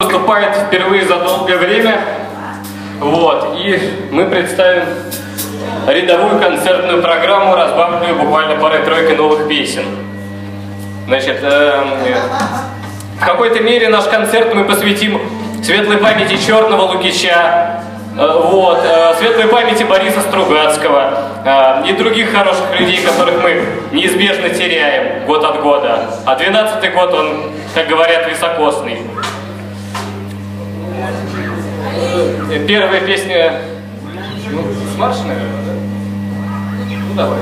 выступает впервые за долгое время. Вот, и мы представим рядовую концертную программу, разбавленную буквально парой-тройкой новых песен. Значит, эм, в какой-то мере наш концерт мы посвятим светлой памяти Черного Лукича, э, вот, э, светлой памяти Бориса Стругацкого э, и других хороших людей, которых мы неизбежно теряем год от года. А 12 год он, как говорят, високосный. Первая песня... Ну, с марша, наверное, да? Ну, давай.